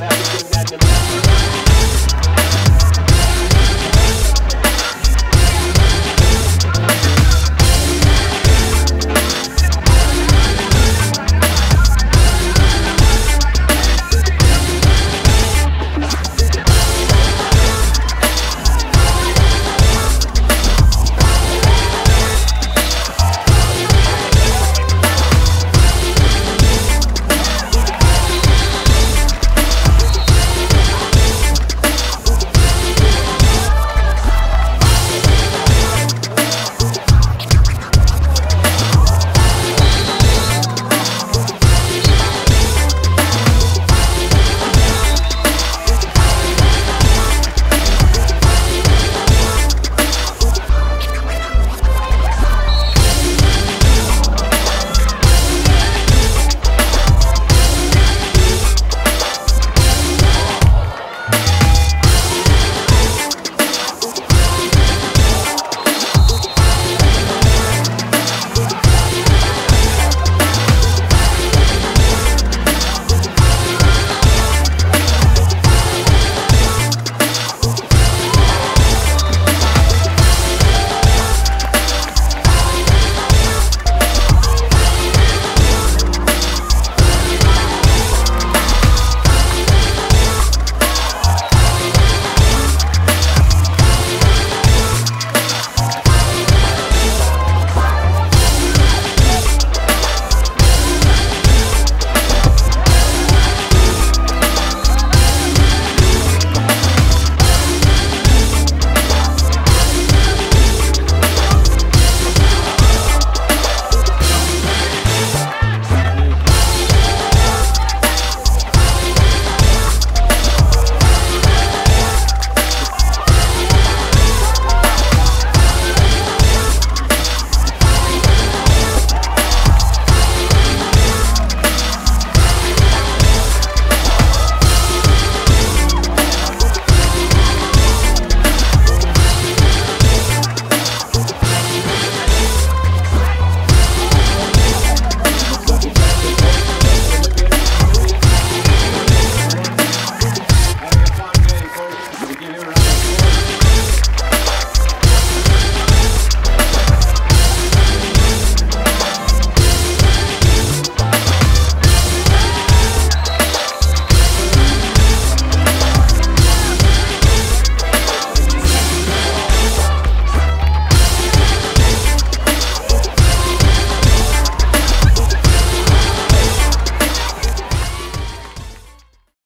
love everything that you